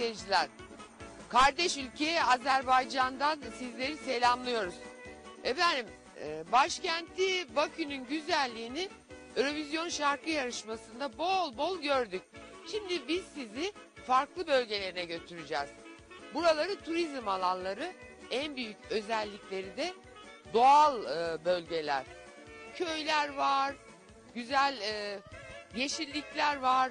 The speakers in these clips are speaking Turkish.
seyirciler. Kardeş ülke Azerbaycan'dan sizleri selamlıyoruz. Efendim e, başkenti Bakü'nün güzelliğini Eurovision şarkı yarışmasında bol bol gördük. Şimdi biz sizi farklı bölgelerine götüreceğiz. Buraları turizm alanları, en büyük özellikleri de doğal e, bölgeler. Köyler var, güzel e, yeşillikler var.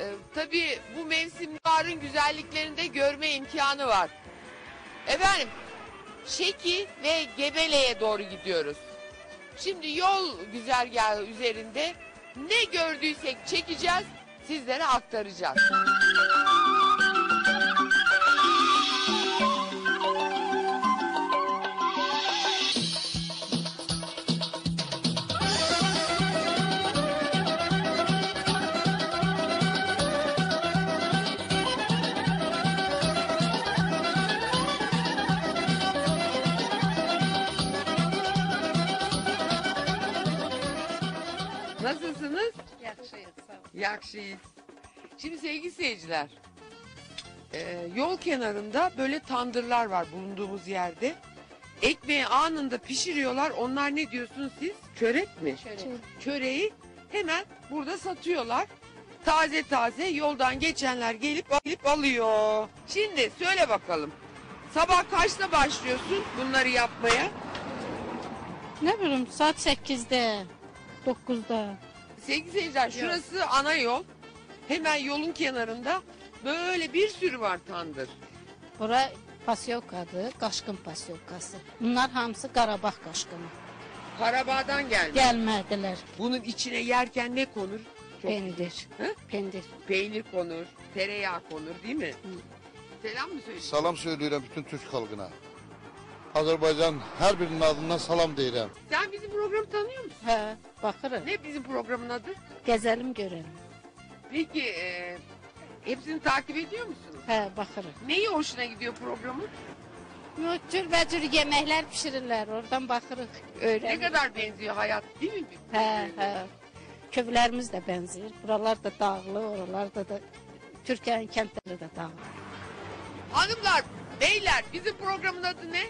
E, tabii bu mevsimlerin güzelliklerini de görme imkanı var. Efendim, Şeki ve Gebele'ye doğru gidiyoruz. Şimdi yol güzergahı üzerinde ne gördüysek çekeceğiz, sizlere aktaracağız. Yakşıyız. Şimdi sevgili seyirciler, e, yol kenarında böyle tandırlar var bulunduğumuz yerde. Ekmeği anında pişiriyorlar. Onlar ne diyorsunuz siz? Çörek mi? Çörək. Çöreği hemen burada satıyorlar. Taze taze yoldan geçenler gelip gelip alıyor. Şimdi söyle bakalım. Sabah kaçta başlıyorsun bunları yapmaya? Nə bilim, saat 8-də, 9-da. Sevgili seyirciler şurası ana yol. Hemen yolun kenarında böyle bir sürü var tandır. Bura pasyovkadır, qaşqın pasyovkası. Bunlar hamısı Qarabağ qaşqını. Karabağ'dan geldi. Gəlmədilər. Bunun içine yerken ne konur? Çok Pendir. Hı? Pendir. Peynir konur, tereyağı konur değil mi? Selam mı söylüyorsun? Salam söyləyirəm bütün Türk xalqına. Azərbaycan hər birinin adından salam deyirəm. Sen bizim programı tanıyor musun? Hə, baxırıq. Ne bizim programın adı? Gəzəlim görəlim. Peki e, hepsini takip ediyor musunuz? Hə, baxırıq. Neyi hoşuna gidiyor programın? Yo, Cürbəcür yeməklər bişirirlər, oradan baxırıq, Ne öyrənirik. kadar benziyor hayat değil mi? Hə, hə. Kövlərimiz də bənzəyir. Buralar da dağlı, oralarda da Türkiyənin kəndləri də dağlı. Hanımlar, beyler bizim programın adı ne?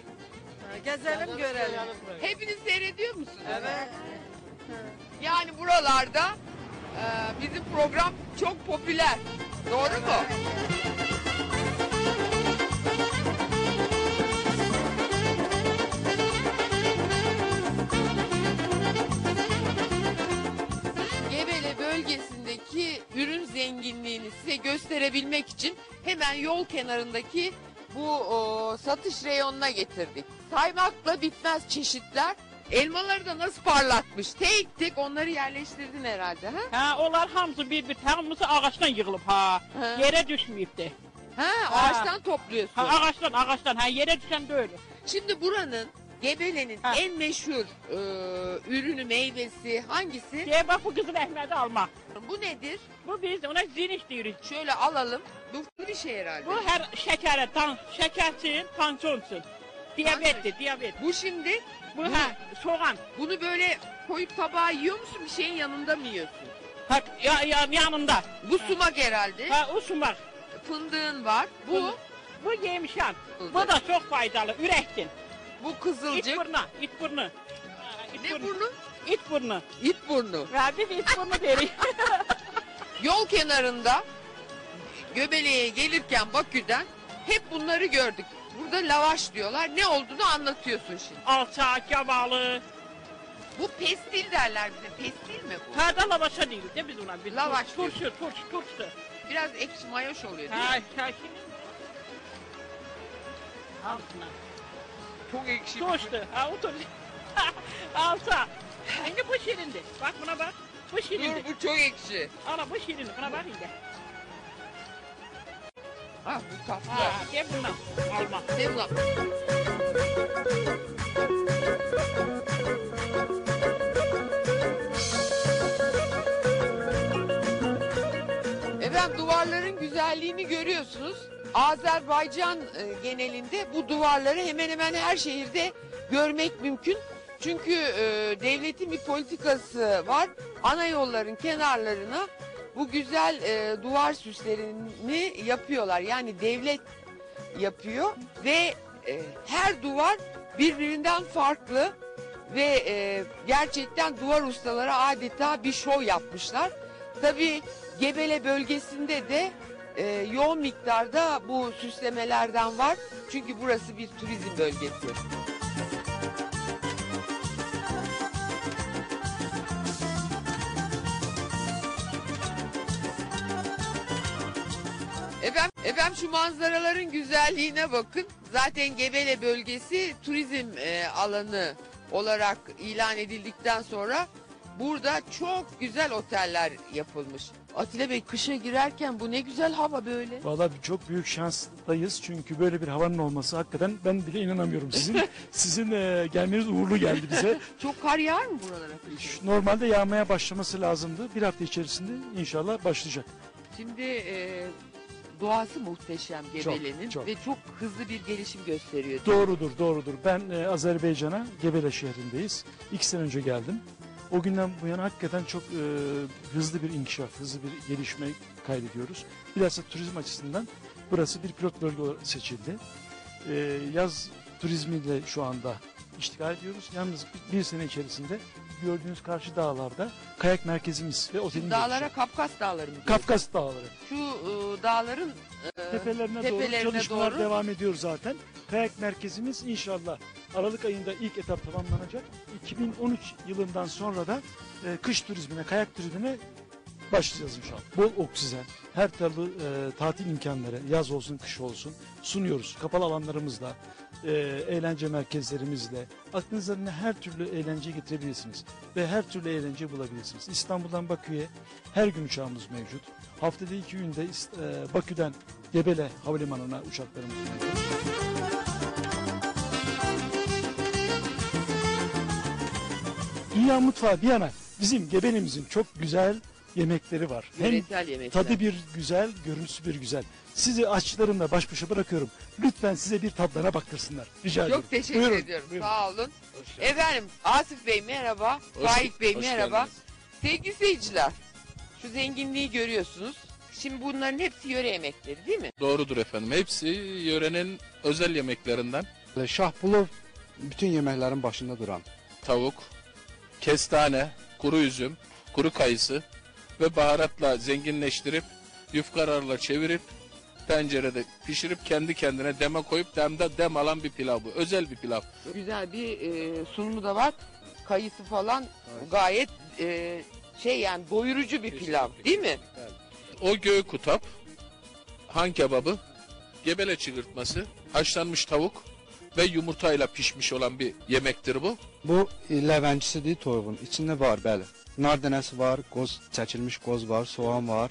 Gezelim görelim. Hepiniz seyrediyor musunuz? Evet. Yani buralarda e, bizim program çok popüler. Doğru mu? Gebele bölgesindeki ürün zenginliğini size gösterebilmek için hemen yol kenarındaki bu o, satış reyonuna getirdik. Saymakla bitmez çeşitler. Elmaları da nasıl parlatmış. Tek tek onları yerleştirdin herhalde. Ha? Ha, onlar hamısı bir-bir, hamısı ağaçdan yığılıb ha. Ha. Yerə düşməyibdi. Ha, Ha. ağaçtan topluyorsun. Ha, ağaçdan, ağaçdan. Ha, yerə düşən deyil. Şimdi buranın Gebele'nin Ha. en meşhur e, ürünü, meyvesi hangisi? Deyə bax bu qızıl əhmədi alma. Bu nedir? Bu biz ona ziniş deyirik. Şöyle alalım. Bu bir şey herhalde. Bu hər şəkərə, tan, şəkər üçün, tansiyon üçün. Diabetdir, diabet. Bu şimdi Bu, hə, soğan. bunu böyle koyup tabağa yiyor musun? Bir şeyin yanında mı yiyorsun? Ha, ya, ya, yanında. Bu sumak herhalde. Ha, o sumaq. Fındığın var. Bu Fındık. Bu yemişan. Bu da çox faydalı, ürəkdir. Bu İt kızılcık. burnu, it burnu. Ha, it Ne burnu. burnu? İt burnu. İt burnu. Ha, biz it burnu deyirik. Yol kenarında Göbele'ye gelirken Bakü'den hep bunları gördük. Burada lavaş diyorlar. Ne olduğunu anlatıyorsun şimdi. Alça, kavalı. Bu pestil derler bize. Pestil mi bu? Ha da lavaşa deyirik de biz ona. Biz Lavaş Turşu, turşu, turşu. Biraz ekşi mayoş oluyor değil Ha, mi? ha, şimdi. Altına. Çok ekşi. Turşu. Ha, o turşu. Alça. Şimdi bu şirindi. Bak buna bak. Bu Dur şirindi. bu çok ekşi. Ana bu şirindi. Buna bak şimdi. Ha bu tatlı. Ha, gel bundan. Alma. Sevla. Efendim duvarların güzelliğini görüyorsunuz. Azerbaycan e, genelinde bu duvarları hemen hemen her şehirde görmek mümkün. Çünkü e, devletin bir politikası var. Ana yolların kenarlarına bu güzel e, duvar süslerini yapıyorlar. Yani devlet yapıyor ve her duvar birbirinden farklı ve gerçekten duvar ustaları adeta bir şov yapmışlar. Tabii Gebele bölgesinde de e, yoğun miktarda bu süslemelerden var. Çünkü burası bir turizm bölgesi. Efendim, efendim şu manzaraların güzelliğine bakın. Zaten Gebele bölgesi turizm e, alanı olarak ilan edildikten sonra burada çok güzel oteller yapılmış. Atilla Bey kışa girerken bu ne güzel hava böyle. Valla çok büyük şanstayız çünkü böyle bir havanın olması hakikaten ben bile inanamıyorum. Sizin sizin e, gelmeniz uğurlu geldi bize. Çok kar yağar mı buralara? Şu- Normalde yağmaya başlaması lazımdı. Bir hafta içerisinde inşallah başlayacak. Şimdi e, doğası muhteşem Gebele'nin çok. ve çok hızlı bir gelişim gösteriyor. Doğrudur, doğrudur. Ben e, Azerbaycan'a Gebele şehrindeyiz. İki sene önce geldim. O günden bu yana hakikaten çok e, hızlı bir inkişaf, hızlı bir gelişme kaydediyoruz. Bilhassa turizm açısından burası bir pilot bölge olarak seçildi. E, yaz turizmiyle şu anda iştigal ediyoruz. Yalnız bir, bir sene içerisinde gördüğünüz karşı dağlarda kayak merkezimiz ve otelimiz Dağlara olacak. Kafkas dağları mı? diyorsun? Kafkas dağları. Şu e, dağların e, Tepelerine, tepelerine doğru çalışmalar doğru. devam ediyor zaten. Kayak merkezimiz inşallah Aralık ayında ilk etap tamamlanacak. 2013 yılından sonra da e, kış turizmine, kayak turizmine başlayacağız inşallah. Bol oksijen, her türlü e, tatil imkanları, yaz olsun, kış olsun sunuyoruz. Kapalı alanlarımızla, e, eğlence merkezlerimizle, aklınıza her türlü eğlence getirebilirsiniz. Ve her türlü eğlence bulabilirsiniz. İstanbul'dan Bakü'ye her gün uçağımız mevcut. Haftada iki günde e, Bakü'den Gebele Havalimanı'na uçaklarımız mevcut. Dünya mutfağı bir yana bizim Gebele'mizin çok güzel yemekleri var. Hem yemekler. tadı bir güzel, görüntüsü bir güzel. Sizi aşçılarımla baş başa bırakıyorum. Lütfen size bir tadlarına baktırsınlar. Rica ediyorum. Çok teşekkür Buyurun, ediyorum. buyurun. Sağ olun. Efendim Asif Bey merhaba. Hoş- Faik Bey hoş merhaba. geldiniz. Sevgili seyirciler şu zenginliği görüyorsunuz. Şimdi bunların hepsi yöre yemekleri değil mi? Doğrudur efendim. Hepsi yörenin özel yemeklerinden. Şahbulov bütün yemeklerin başında duran. Tavuk, kestane, kuru üzüm, kuru kayısı ve baharatla zenginleştirip yufkalarla çevirip tencerede pişirip kendi kendine deme koyup demde dem alan bir pilav bu. Özel bir pilav. Güzel bir e, sunumu da var. Kayısı falan gayet e, şey yani doyurucu bir pilav değil mi? O göğü kutap, han kebabı, gebele çığırtması, haşlanmış tavuk ve yumurtayla pişmiş olan bir yemektir bu. Bu e, levencisidir toyuğun. İçinde var bəli. Nar dənəsi var, qoz, çəkilmiş qoz var, soğan var,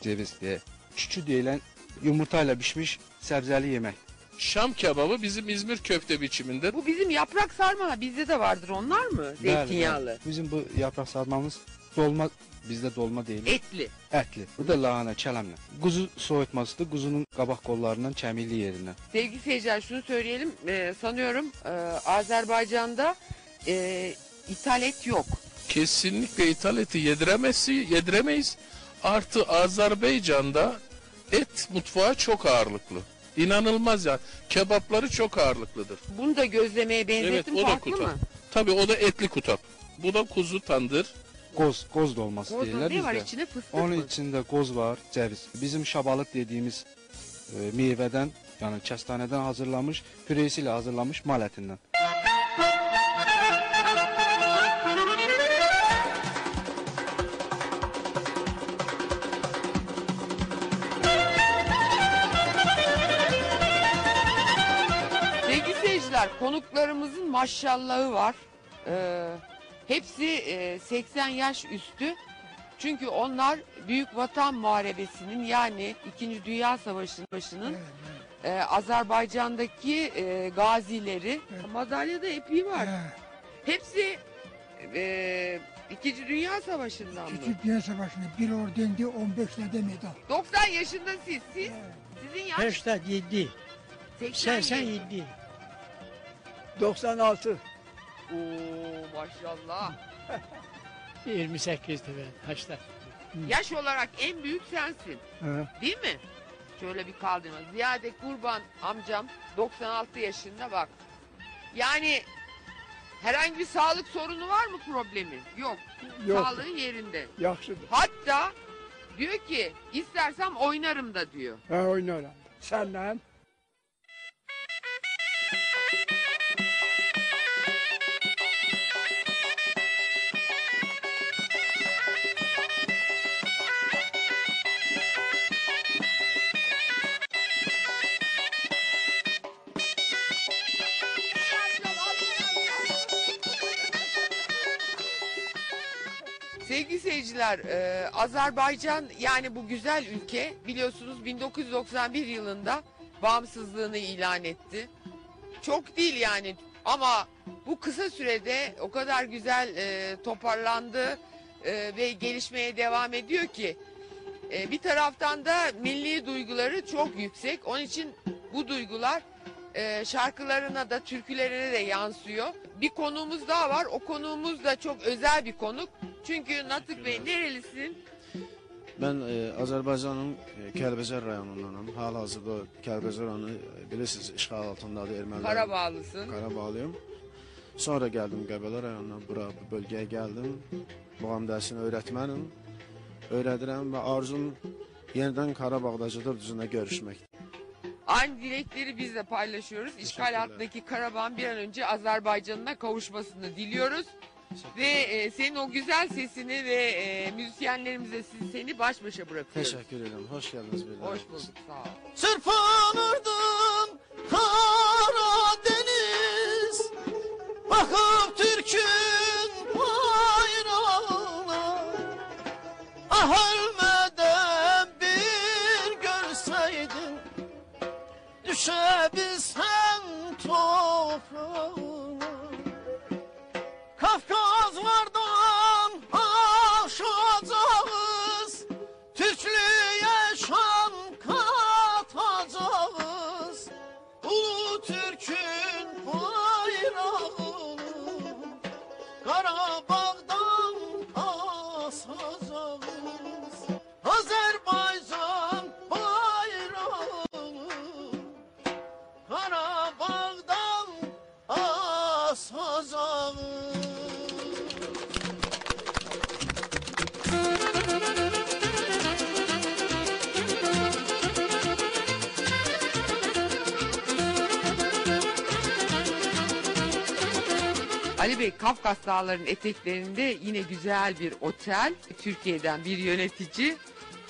ceviz diye. Çüçü deyilən yumurta ile pişmiş sebzeli yemek. Şam kebabı bizim İzmir köfte biçiminde. Bu bizim yaprak sarma bizde de vardır onlar mı? Zeytinyağlı. Bizim bu yaprak sarmamız dolma, bizde dolma değil, Etli. etli. Bu da lahana, çələmlə. Quzu soyutmasıdır, quzunun qabaq qollarından, kəmikli yerindən. Sevgili seyirciler şunu söyleyelim. e, sanıyorum e, Azerbaycan'da e, ithal et yok. Kesinlikle ithal eti yediremezsi, yediremeyiz. Artı Azerbaycan'da et mutfağı çok ağırlıklı. İnanılmaz ya. Kebapları çok ağırlıklıdır. Bunu da gözlemeye Evet benzettim o da farklı kutap. mı? Tabii o da etli kutap. Bu da kuzu tandır. Qoz, qoz dolması deyirlər ne var bizdə. içinde fıstık Onun mı? içində qoz var, ceviz. Bizim şabalık dediğimiz e, meyvədən, yəni kəstanədən hazırlanmış, püresi ilə hazırlanmış mal. Sevgili seyirciler konuklarımızın maşallahı var. Ee, hepsi e, 80 yaş üstü. Çünkü onlar Büyük Vatan Muharebesi'nin yani 2. Dünya Savaşı'nın başının e, Azerbaycan'daki e, gazileri. Madalyada epi var. Hepsi e, 2. Dünya Savaşı'ndan mı? Küçük Dünya Savaşı'nda bir ordendi 15 tane medal. 90 yaşında siz, siz sizin yaş 87, 87. 87, 96, Oo maşallah. 28 tabii, 80. Yaş olarak en büyük sensin. Evet. Değil mi? Şöyle bir kaldırma. Ziyade Kurban amcam 96 yaşında bak. Yani herhangi bir sağlık sorunu var mı problemi? Yok. Yok. Sağlığı yerinde. Yaxşıdır. Hatta diyor ki istersem oynarım da diyor. Ha oynarım. Senden. Seyirciler, e, Azerbaycan yani bu güzel ülke biliyorsunuz 1991 yılında bağımsızlığını ilan etti. Çok değil yani ama bu kısa sürede o kadar güzel e, toparlandı e, ve gelişmeye devam ediyor ki e, bir taraftan da milli duyguları çok yüksek. Onun için bu duygular e, şarkılarına da türkülerine de yansıyor. Bir konuğumuz daha var. O konuğumuz da çok özel bir konuk. Çünkü Natık Bey nerelisin? Ben e, Azərbaycanın e, Kəlbəcər rayonundanam. Hal-hazırda Kəlbəcər rayonu e, bilirsiniz işğal altındadır ermənilər. Karabağlısın. Qarabağlıyım. Sonra gəldim Qəbələ rayonundan bura bu bölgəyə gəldim. Muğam dərsini öyrətmənim. Öyrədirəm və arzum yenidən Qarabağdacıdır düzünə görüşmək. Aynı dilekleri biz de paylaşıyoruz. İşgal altındaki Karabağ'ın bir an önce Azerbaycan'ına kavuşmasını diliyoruz. Ve e, senin o güzel sesini ve e, müzisyenlerimize siz, seni baş başa bırakıyoruz. Təşəkkür edirəm. Xoş gəldiniz bir daha. Hoş bulduk sağ ol. Çırpınırdım Karadeniz Bakıp Türk'ün bayrağına Ah ölmeden bir görseydin Düşebilsen toprağına Bey Kafkas Dağları'nın eteklerinde yine güzel bir otel. Türkiye'den bir yönetici.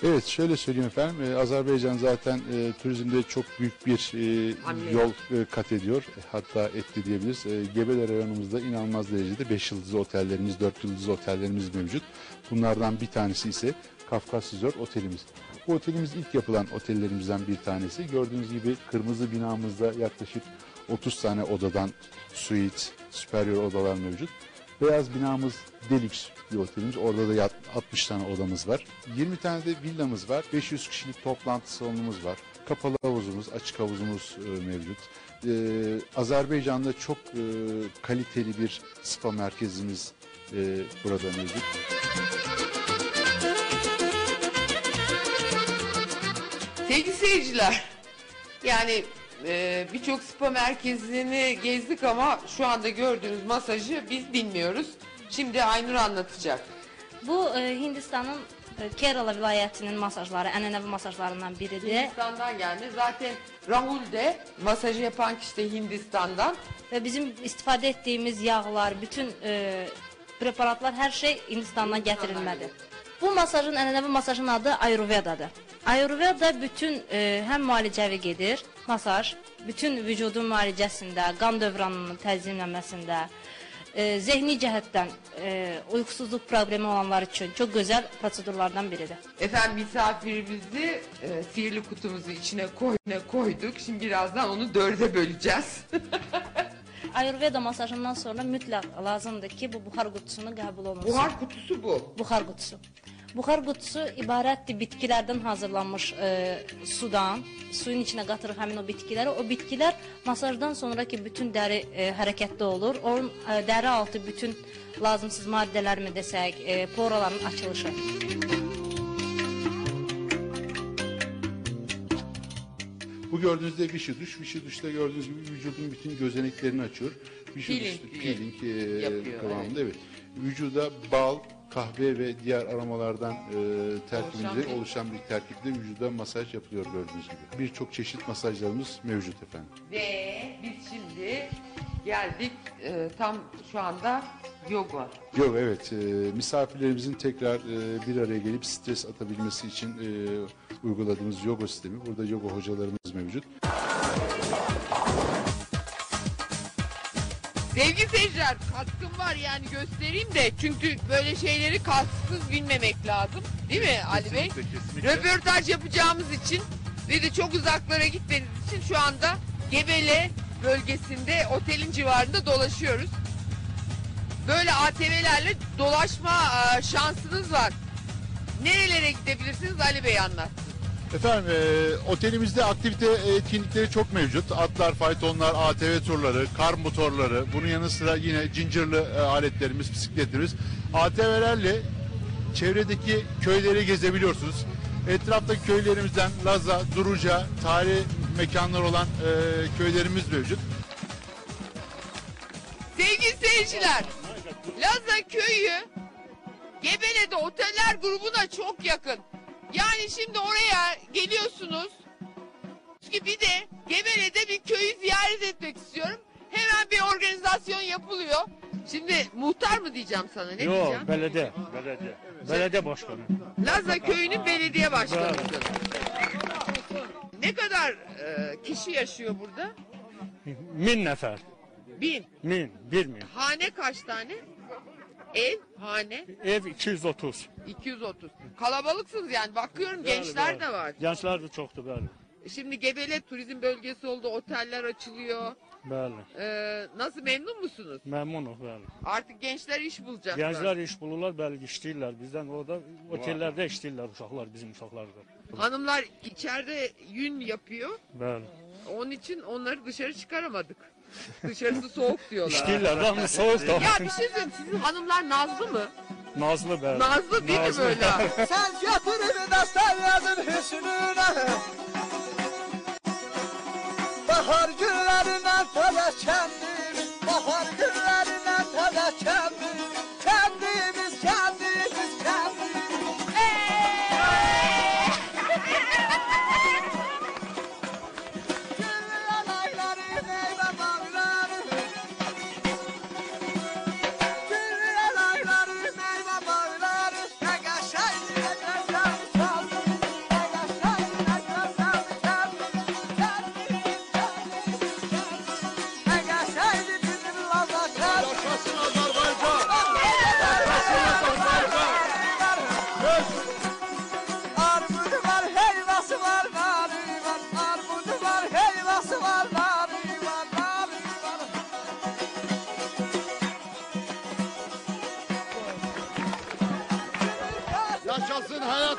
Evet şöyle söyleyeyim efendim e, Azerbaycan zaten e, turizmde çok büyük bir e, Hamle yol e, kat ediyor E, hatta etti diyebiliriz. E, Gebele rayonumuzda inanılmaz derecede 5 yıldızlı otellerimiz 4 yıldızlı otellerimiz mevcut. Bunlardan bir tanesi ise Kafkas Resort otelimiz. Bu otelimiz ilk yapılan otellerimizden bir tanesi. Gördüğünüz gibi kırmızı binamızda yaklaşık 30 tane odadan suite, superior odalar mevcut. Beyaz binamız deluxe bir otelimiz. Orada da yat- 60 tane odamız var. 20 tane de villamız var. 500 kişilik toplantı salonumuz var. Kapalı havuzumuz, açık havuzumuz e, mevcut. Ee, Azerbaycan'da çok e, kaliteli bir spa merkezimiz e, burada mevcut. Sevgili seyirciler, yani e, birçok spa merkezini gezdik ama şu anda gördüğünüz masajı biz bilmiyoruz. Şimdi Aynur anlatacak. Bu e, Hindistanın e, Kerala vilayətinin masajları, ənənəvi masajlarından biridir. Hindistan'dan gelme. Zaten Rahul de masajı yapan kişi de Hindistan'dan. Və bizim istifadə etdiyimiz yağlar, bütün e, preparatlar, hər şey Hindistandan gətirilmədir. Bu masajın ənənəvi masajın adı Ayurvedadır. Ayurveda bütün e, həm müalicəvi gedir, masaj, bütün vücudun müalicəsində, qan dövranının tənzimlənməsində, e, zehni cəhətdən e, uyğusuzluq problemi olanlar üçün çox gözəl prosedurlardan biridir. Efendim misafirimizi e, sihirli kutumuzu içine koy, koyduk. Şimdi birazdan onu dörde böleceğiz. Ayurveda masajından sonra mütləq lazımdır ki, bu buxar qutusunu qəbul olunsun. Buhar kutusu bu. Buxar qutusu. Buxar qutusu ibarətdir bitkilərdən hazırlanmış e, sudan. Suyun içinə qatırıq həmin o bitkiləri. O bitkilər masajdan sonraki bütün dəri e, hərəkətdə olur. Onun e, dəri altı bütün lazımsız maddələr mi desək, e, poraların açılışı. Gördüğünüzde Vichy duş. Vichy duşta gördüğünüz gibi vücudun bütün gözeneklerini açıyor. Vichy Peeling duşta diye peeling e, yapıyor, kıvamında evet. Vücuda bal, kahve ve diğer aromalardan e, terkibinde Oluşan bir- oluşan bir terkipte vücuda masaj yapılıyor gördüğünüz gibi. Birçok çeşit masajlarımız mevcut efendim. Ve biz şimdi geldik e, tam şu anda yoga. Yok evet e, misafirlerimizin tekrar e, bir araya gelip stres atabilmesi için e, uyguladığımız yoga sistemi. Burada yoga hocalarımız mevcut. Sevgili seyirciler katkım var yani göstereyim de çünkü böyle şeyleri kasksız bilmemek lazım. Değil mi Ali Bey? Kesinlikle, kesinlikle. Röportaj yapacağımız için ve de çok uzaklara gitmeniz için şu anda Gebele bölgesinde otelin civarında dolaşıyoruz. Böyle ATV'lerle dolaşma e, şansınız var. Nerelere gidebilirsiniz Ali Bey anlat. Efendim e, otelimizde aktivite e, etkinlikleri çok mevcut. Atlar, faytonlar, ATV turları, kar motorları, bunun yanı sıra yine cincirli e, aletlerimiz, bisikletlerimiz. ATV'lerle çevredeki köyleri gezebiliyorsunuz. Etraftaki köylerimizden Laza, Duruca, tarihi mekanlar olan e, köylerimiz mevcut. Sevgili seyirciler, Laza köyü Gebele'de oteller grubuna çok yakın. Yani şimdi oraya geliyorsunuz. Çünkü bir de Gebele'de bir köyü ziyaret etmek istiyorum. Hemen bir organizasyon yapılıyor. Şimdi muhtar mı diyeceğim sana ne diyeceğim? Yok belediye. Belediye. Belediye başkanı. Laza köyünün belediye başkanısın. Ne kadar e, kişi yaşıyor burada? Min nefer. Bin. Min. Bir min. Hane kaç tane? Ev, hane. Ev 230. 230. Kalabalıksınız yani. Bakıyorum gençler de var. Gençler de çoktu böyle. Şimdi Gebele turizm bölgesi oldu. Oteller açılıyor. Böyle. Ee, nasıl memnun musunuz? Memnunum böyle. Artık gençler iş bulacaklar. Gençler iş bulurlar, belki işləyirlər. Bizden orada otellerde işləyirlər uşaqlar, bizim uşaqlar da. Hanımlar içeride yün yapıyor. Böyle. Onun için onları dışarı çıkaramadık. Dışarısı soğuk diyorlar. İşləyirlər, lan soğuk da. Ya bir şey söyleyeyim. Sizin hanımlar nazlı mı? Nazlı böyle. Nazlı değil mi böyle? Sen getirir destan yazın hüsnüne Bahar günlerinden taze kendim Bahar günlerinden taze kendim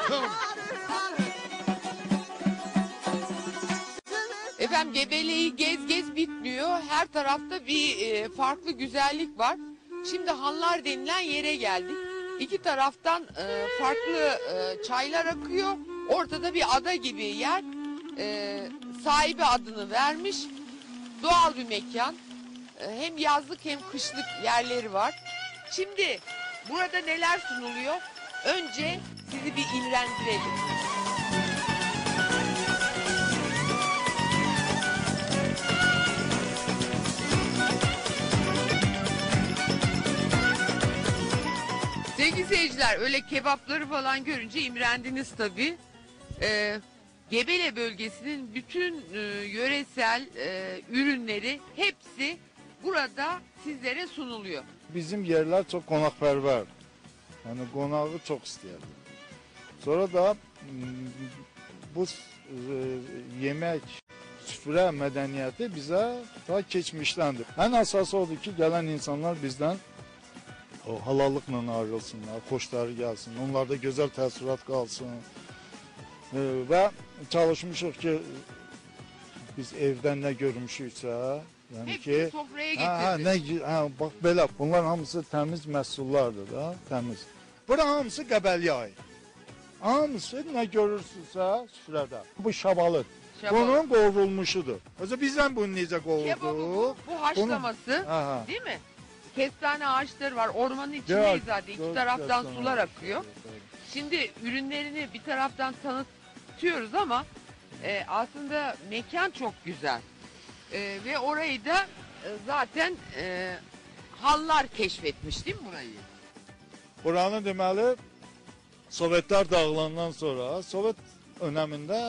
Hayatım. Efendim Gebele'yi gez gez bitmiyor. Her tarafta bir e, farklı güzellik var. Şimdi Hanlar denilen yere geldik. İki taraftan e, farklı e, çaylar akıyor. Ortada bir ada gibi yer. E, sahibi adını vermiş. Doğal bir mekan. E, hem yazlık hem kışlık yerleri var. Şimdi burada neler sunuluyor? Önce sizi bir imrendirelim. Sevgili seyirciler öyle kebapları falan görünce imrendiniz tabii. Ee, Gebele bölgesinin bütün e, yöresel e, ürünleri hepsi burada sizlere sunuluyor. Bizim yerler çok qonaqpərvər. Yəni qonağı çox istəyirdi. Sonra da bu e, yemək süfrə mədəniyyəti bizə ta keçmişdəndir. Ən əsası odur ki, gələn insanlar bizdən o halallıqla ayrılsınlar, xoşları gəlsin, onlarda gözəl təəssürat qalsın. E, və çalışmışıq ki, biz evdən nə görmüşüksə, yəni ki, hə, hə, nə hə, bax belə, bunlar hamısı təmiz məhsullardır da, təmiz. Bura hamısı Qəbəliyə aid. Hamısı nə görürsünüzsə süfrədə. Bu şabalıd. Şabalı. Bunun qovrulmuşudur. Özü bizden bunu necə Kebabı bu, bu haşlaması Aha. değil mi? Kestane ağaçları var. Ormanın içindeyiz Evet, zaten. İki taraftan güzel sular sanat. akıyor. Şimdi ürünlerini bir taraftan tanıtıyoruz ama e, aslında mekan çok güzel. E, ve orayı da e, zaten e, Hallar keşfetmiş değil mi burayı? Buranı deməli Sovetlər dağılandan sonra Sovet önəmində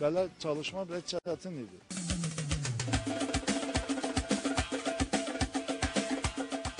belə çalışma belə çətin idi.